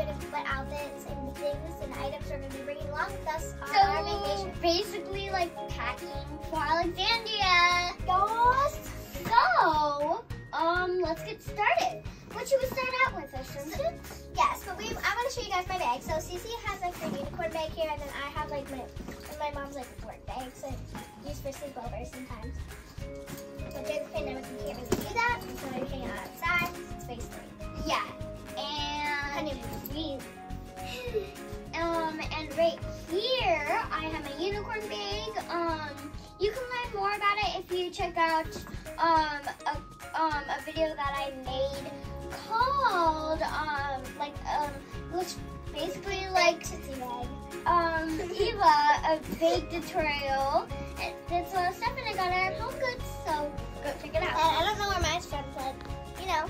around what we're going to, what outfits and things and items we're going to be bringing along with us on our So vacation. basically, like packing for Alexandria. Ghost! So, um, let's get started. What should we start out with, Ascension? Yes, but we, I'm going to show you guys my bag. So Cece has like her unicorn bag here, and then I have like my, and my mom's like work bag, so used for sleepovers sometimes. But during the pandemic, we can't really do that, so we hang out outside. It's basically Yeah. And honey we um, and right here, I have a unicorn bag. Um, you can learn more about it if you check out um a um a video that I made called um like um looks basically like um Eva a bake tutorial. It, it's uh, stuff and I got it at Home Goods, so go check it And out. I don't know where mine's from, but you know,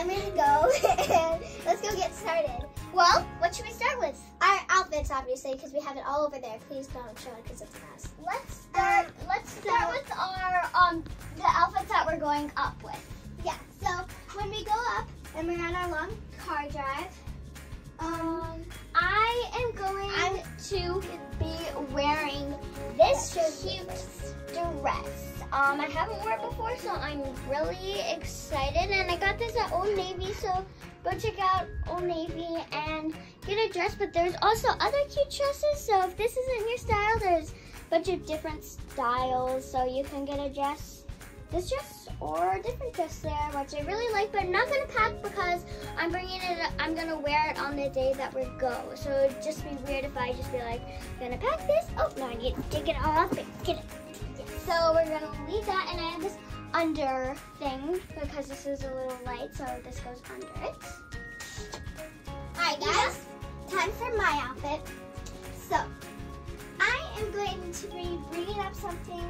I'm gonna go and let's go get started. Well, what should we start with? Our outfits, obviously, because we have it all over there. Please don't show it because it's a mess. Let's start. Um, let's start so- with our um the outfits that we're going up with. Yeah, so when we go up and we're on our long car drive, um, I am going I'm- to be wearing this cute dress. Um, I haven't worn it before, so I'm really excited. And I got this at Old Navy, so go check out Old Navy and get a dress. But there's also other cute dresses, so if this isn't your style, there's a bunch of different styles, so you can get a dress. This dress or a different dress there, which I really like, but I'm not gonna pack because I'm bringing it. I'm gonna wear it on the day that we go. So it'd just be weird if I just be like, gonna pack this. Oh no, I need to take it off and get it. So we're gonna leave that, and I have this under thing because this is a little light, so this goes under it. Alright guys, time for my outfit. So, I am going to be bringing up something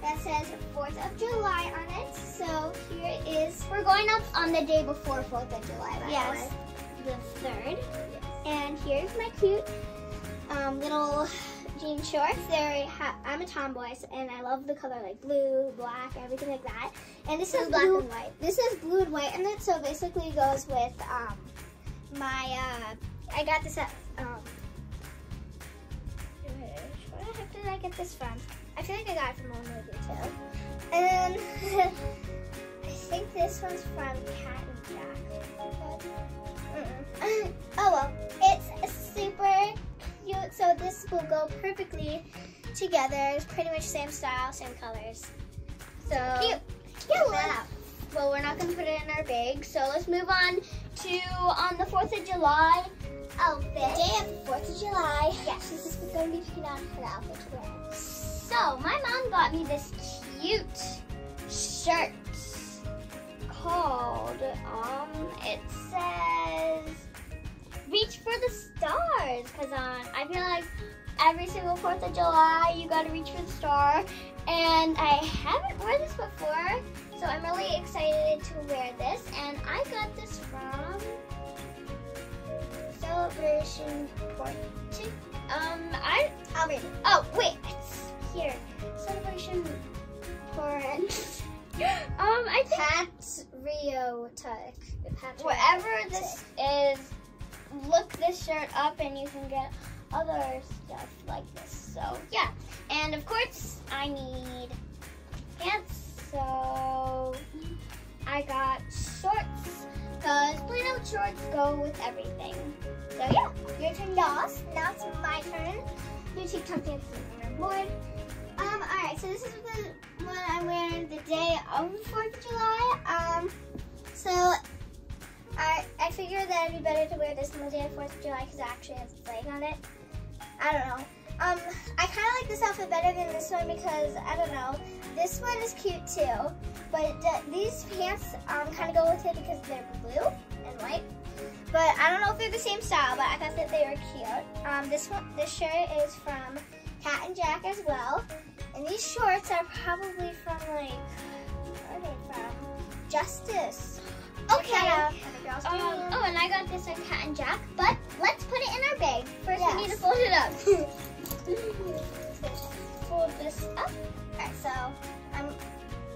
that says 4th of July on it. So, here is, We're going up on the day before Fourth of July. By yes, the way. the third. and here's my cute um, little jean shorts. They're, ha- I'm a tomboy, so, and I love the color like blue, black, everything like that. And this is black, blue, and white. This is blue and white, and then so basically goes with um, my. Uh, I got this at. Um, where the heck did I get this from? I feel like I got it from Old Navy too. And then I think this one's from Cat and Jack. Mm-mm. oh well, it's super cute. So this will go perfectly together. It's pretty much same style, same colors. So Cute. Check that out. Well, we're not gonna put it in our bag, so let's move on to on the Fourth of July outfit. The day of the 4th of July. Yes. This is going to be picking out her outfit to wear. So my mom got me this cute shirt called um it says reach for the stars because um, I feel like every single Fourth of July you gotta reach for the star and I haven't worn this before so I'm really excited to wear this and I got this from Celebration Port. Um I I'll read it. Oh, wait, it's here. Celebration Florence. um, I think Pat's Rio Tech. Pat's wherever this is, look this shirt up and you can get other stuff like this. So, yeah. And of course, I need pants. So, I got shorts because plain old shorts go with everything. So, yeah. Your turn, Yoss. Now it's my turn. Your TikTok dance on board. Um, alright, so this is the one I'm wearing the day of the 4th of July. Um, so I I figured that it'd be better to wear this on the day of 4th of July because it actually has a flag on it. I don't know. Um, I kind of like this outfit better than this one because, I don't know, this one is cute too. But these pants um, kind of go with it because they're blue and white. But I don't know if they're the same style, but I thought that they were cute. Um, this one, this shirt is from Cat and Jack as well. And these shorts are probably from like, where are they from? Justice. Okay. Check that out. There we go. costume. Um, oh, and I got this at Cat and Jack, but let's put it in our bag. First, we need to fold it up. fold this up. Alright, so um,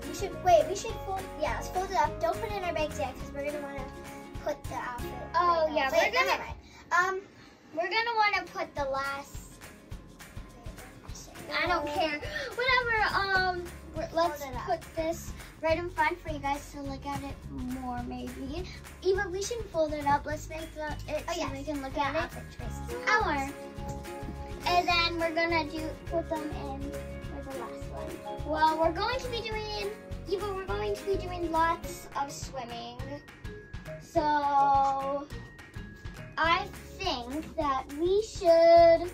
we should wait. We should fold. Yeah, let's fold it up. Don't put it in our bags yet because we're gonna want to put the outfit. Oh, right yeah, now. we're gonna- never mind. Um, We're gonna want to put the last. I don't care. Whatever. Um, let's Fold it up. put this right in front for you guys to look at it more, maybe. Eva, we should fold it up. Let's make the it Oh, so yes. we can look yeah, at it. Our. And then we're gonna do put them in for the last one. Well, we're going to be doing Eva. We're going to be doing lots of swimming. So I think that we should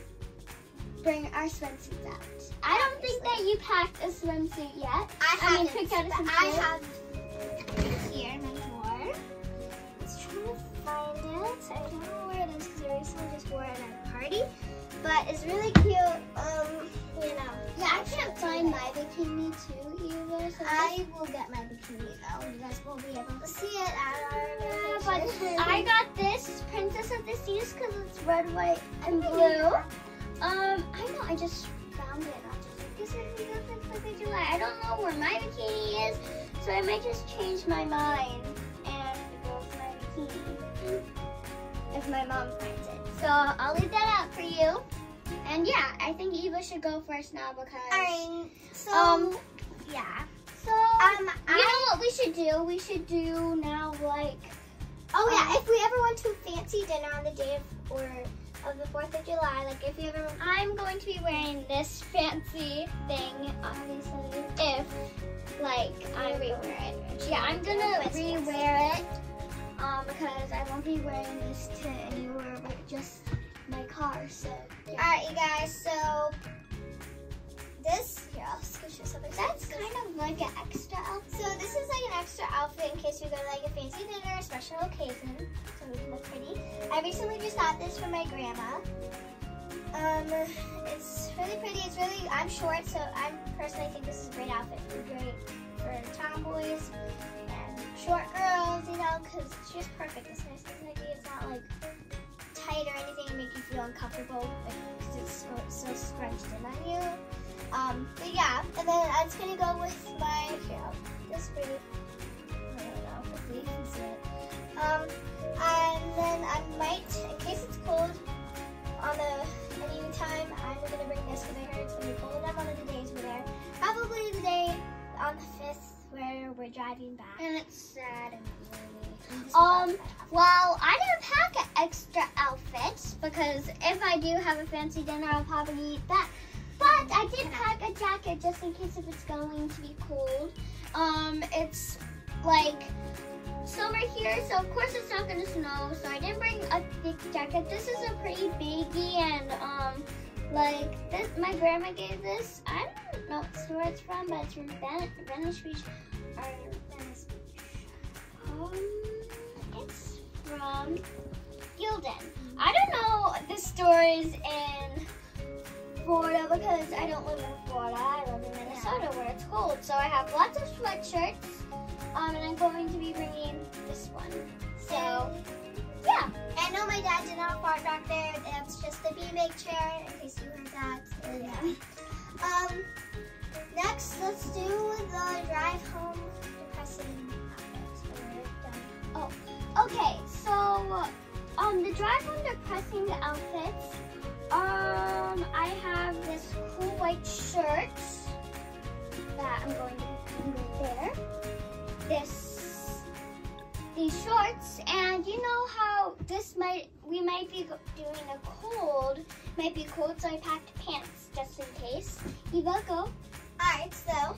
bring our swimsuits out. I don't think that you packed a swimsuit yet. I I haven't, pick out a swimsuit. I have here in my drawer. Let's try to find it. I don't know where it is because I recently just wore it at a party. But it's really cute. Um, you know. Yeah, I can't find my bikini too either. So I will get my bikini though. You guys won't be able to see it at our Yeah, but. I got this Princess of the Seas because it's red, white, and blue. Um, I know, I just found it. I just like, this would be good Fourth of July. I don't know where my bikini is, so I might just change my mind and go with my bikini if my mom finds it. So I'll leave that out for you. And yeah, I think Eva should go first now because. Alright, so Um, yeah. So, Um, you I know what we should do? We should do now like Oh yeah, Um, if we ever went to a fancy dinner on the day of or of the Fourth of July, like if you ever I'm going to be wearing this fancy thing, obviously, if like I rewear it. Yeah, I'm gonna rewear it um, because I won't be wearing this to anywhere but just my car. So yeah. Alright you guys, so this here, I'll over. that's kind of like an extra outfit. so this is like an extra outfit in case you go to like a fancy dinner or special occasion. So we can look pretty. I recently just got this from my grandma. Um, it's really pretty. It's really, I'm short, so I personally think this is a great outfit. Great for tomboys and short girls, you know, because it's just perfect. It's nice and snuggy. It's not like tight or anything to make you feel uncomfortable because it's so, so scrunched in on you. Um, but yeah, and then I'm just gonna go with my, here, this pretty, I don't know, hopefully you can see it. Um, and then I might, in case it's cold, on the, any time, I'm gonna bring this because I heard it's gonna be cold on the days we're there. Probably the day on the 5th where we're driving back. And it's sad and gloomy. Um, is my outfit. Well, I didn't pack an extra outfit because if I do have a fancy dinner, I'll probably eat that. But I did pack a jacket just in case if it's going to be cold. Um, it's like summer here, so of course it's not gonna snow. So I didn't bring a thick jacket. This is a pretty biggie and um, like this. My grandma gave this. I don't know where it's from, but it's from ben- Venice Beach. Or Venice Beach. Um, it's from Gildan. I don't know the stores in Florida because I don't live in Florida. I live in Minnesota where it's cold. So I have lots of sweatshirts. Um, and I'm going to be bringing this one. So, yeah. I know my dad did not fart back there. That's just the beanbag chair, in case you heard that. And, um, next, let's do the drive home depressing outfits. when. Okay, so um, the drive home depressing outfits. Um, I have this cool white shirt that I'm going to right there. This, these shorts, and you know how this might we might be doing a cold, might be cold, so I packed pants just in case. Eva, go. Alright, so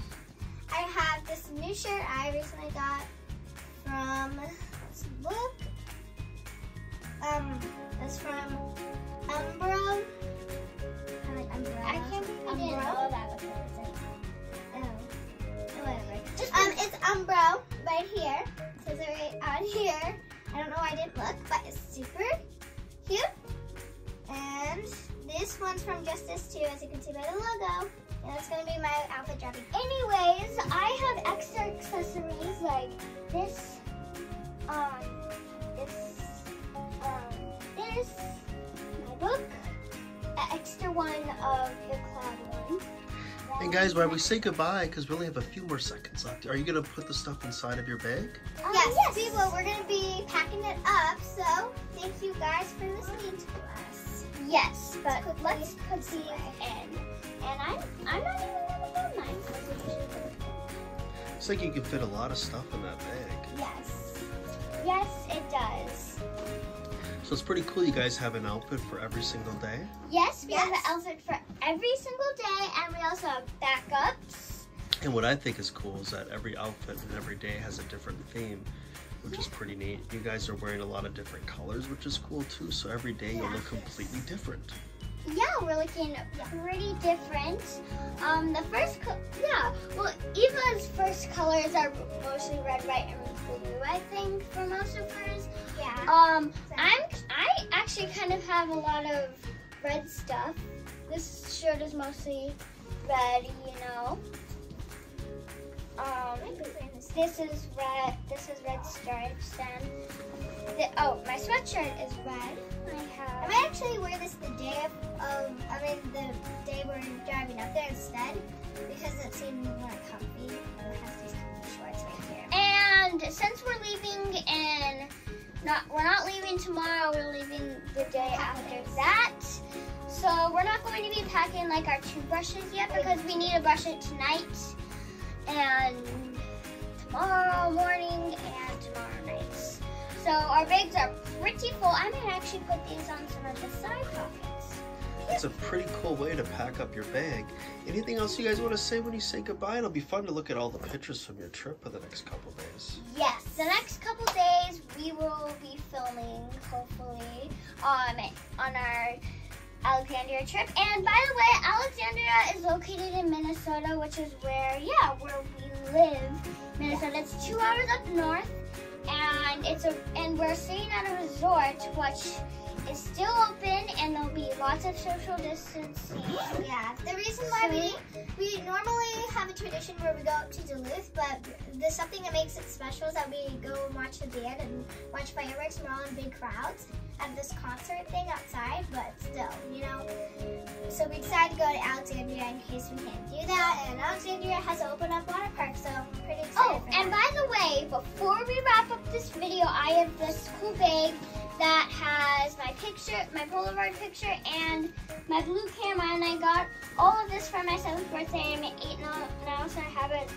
I have this new shirt I recently got from, let's look. Um, it's from Umbro. I. I can't you didn't know that was what it. Oh, whatever. Just Um, it's Umbro right here. It says it right on here. I don't know why I didn't look, but it's super cute. And this one's from Justice too, as you can see by the logo. And it's gonna be my outfit dropping. Anyways, I have extra accessories guys, while we say goodbye, because we only have a few more seconds left, are you gonna put the stuff inside of your bag? Um, yes, we will. We're gonna be packing it up. So thank you guys for listening to us. Yes, but quickly let's put these in. And I'm, I'm not even gonna do mine. It's like you can fit a lot of stuff in that bag. Yes. Yes, it does. So it's pretty cool you guys have an outfit for every single day. Yes, we have an outfit for every single day, and we also have backups. And what I think is cool is that every outfit and every day has a different theme, which is pretty neat. You guys are wearing a lot of different colors, which is cool too. So every day you'll look completely different. Yeah, we're looking pretty different. Um, the first, yeah, well, Eva's first colors are mostly red, white, and blue. I think for most of hers. Yeah. Um, I'm, I actually kind of have a lot of red stuff. This shirt is mostly red, you know. Um, this is red. This is red stripes, and the, oh, my sweatshirt is red. I I have. might actually wear this the day of, of I mean, the day we're driving up there instead because it seemed more comfy. And it has these comfy shorts right here. And since we're leaving in, not we're not leaving tomorrow. We're leaving the day after that. So we're not going to be packing like our toothbrushes yet because we need to brush it tonight and tomorrow morning and tomorrow night. So our bags are pretty full. I might actually put these on some of the side pockets. That's a pretty cool way to pack up your bag. Anything else you guys want to say when you say goodbye? It'll be fun to look at all the pictures from your trip for the next couple days. Yes, the next couple days we will be filming, hopefully, um, on our Alexandria trip. And by the way, Alexandria is located in Minnesota, which is where, yeah, where we live. Minnesota. It's two hours up north, and it's a and we're staying at a resort, which is still open, and there'll be lots of social distancing. Yeah, the reason why we we normally have a tradition where we go up to Duluth, but there's something that makes it special is that we go and watch the band and watch fireworks. and We're all in big crowds at this concert thing outside, but still, you know. So we decided to go to Alexandria in case we can't do that, and Alexandria has an open up water park, so I'm pretty excited. Oh, and by the way, before we wrap up this video, I have this cool bag that has my picture, my Polaroid picture, and my blue camera, and I got all of this for my seventh birthday. I'm eight now, now so I have it